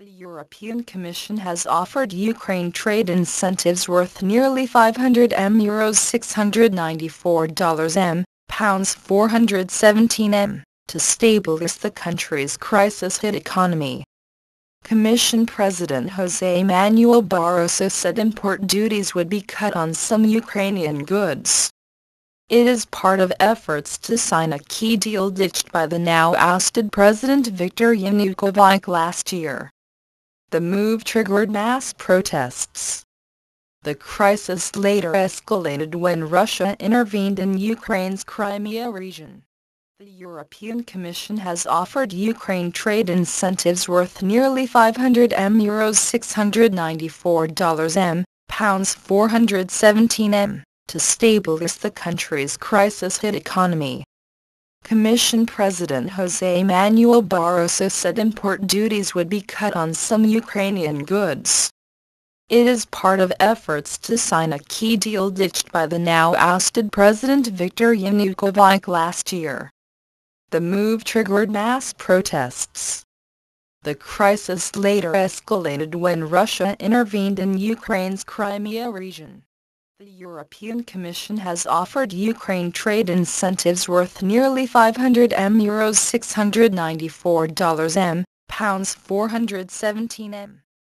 The European Commission has offered Ukraine trade incentives worth nearly 500 m euros 694 dollars m, pounds 417 m, to stabilize the country's crisis-hit economy. Commission President Jose Manuel Barroso said import duties would be cut on some Ukrainian goods. It is part of efforts to sign a key deal ditched by the now ousted President Viktor Yanukovych last year. The move triggered mass protests. The crisis later escalated when Russia intervened in Ukraine's Crimea region. The European Commission has offered Ukraine trade incentives worth nearly 500 m euros 694 dollars m, pounds 417 m, to stabilize the country's crisis-hit economy. Commission President Jose Manuel Barroso said import duties would be cut on some Ukrainian goods. It is part of efforts to sign a key deal ditched by the now ousted President Viktor Yanukovych last year. The move triggered mass protests. The crisis later escalated when Russia intervened in Ukraine's Crimea region. The European Commission has offered Ukraine trade incentives worth nearly 500 m euros 694 dollars m, pounds 417 m,